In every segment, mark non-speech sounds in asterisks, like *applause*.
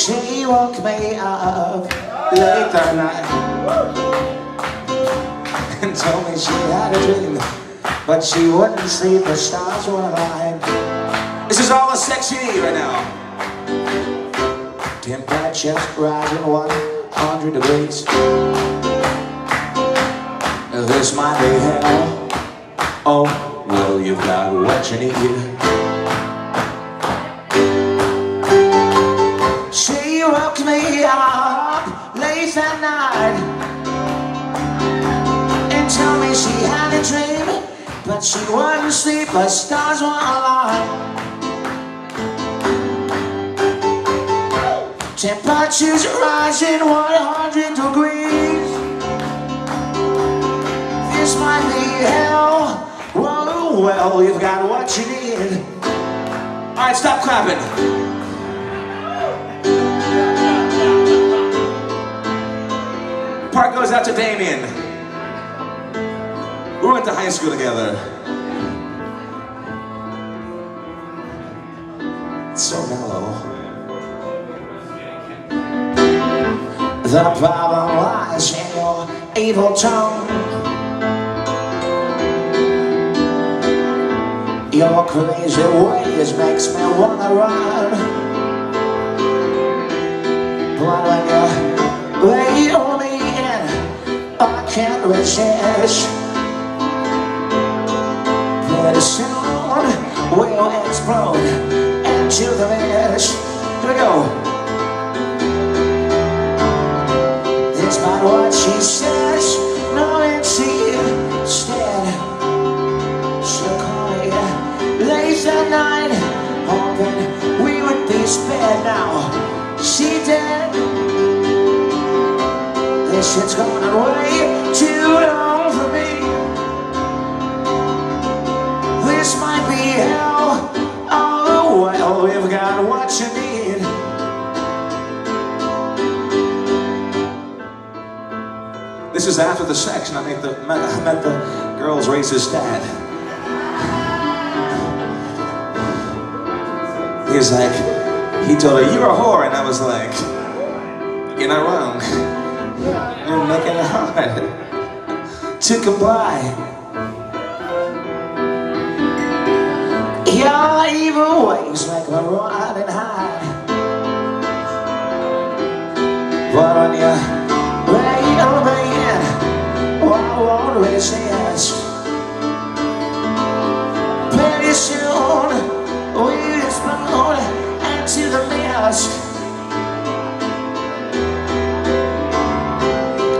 She woke me up late that night and told me she had a dream, but she wouldn't sleep. The stars were aligned. This is all the sex you right now. Temperatures rising 100 degrees. This might be hell. Oh, well, you've got what you need. But she wouldn't sleep. The stars were aligned. Temperatures rising 100 degrees. This might be hell. Whoa, well, you've got what you need. All right, stop clapping. Part goes out to Damien. We went to high school together. It's so mellow. The problem lies in your evil tone. Your crazy ways makes me wanna run. But when you reel me in, I can't resist. We'll explode into the mist. Here we go. Despite what she says, no she instead She'll call me late at night. Hoping we would be spared. Now She dead This shit's going way too is after the sex, and I met the, *laughs* I met the girl's racist dad. He's like, he told her, you're a whore, and I was like, you're not wrong. *laughs* You're making it hard to comply. Your evil ways me run won't. Pretty soon, we'll explode into the mist.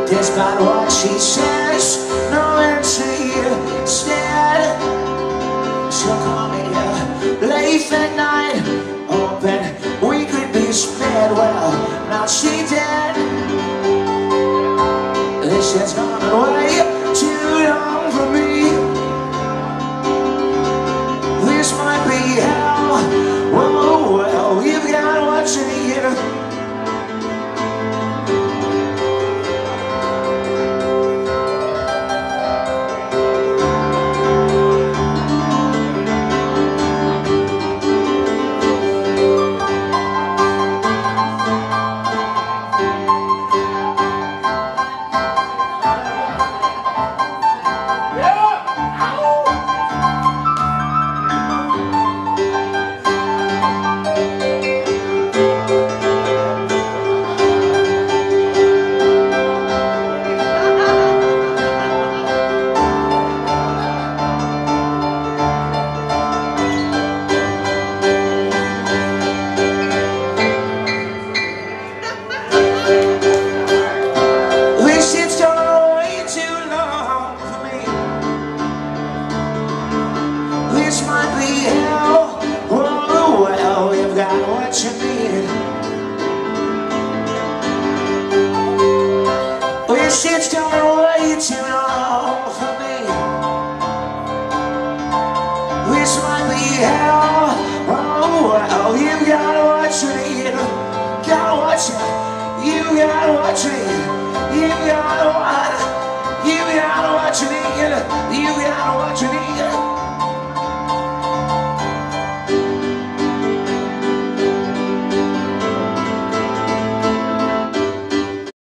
Despite what she says, no entry instead. She'll call me uh, late at night, open we could be spared. Well, now she dead. This shit's gone way Shit's gone way too for me. This might be hell. Oh, well, you've got what you need. Got what you you got what you need. You got what, you got what you need. You got what you need.